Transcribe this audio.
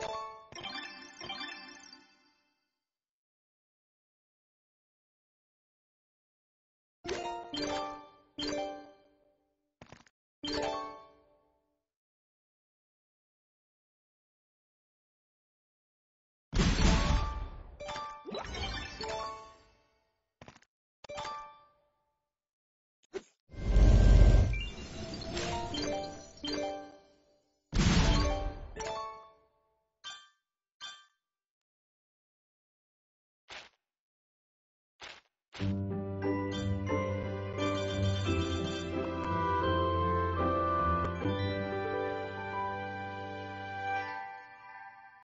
you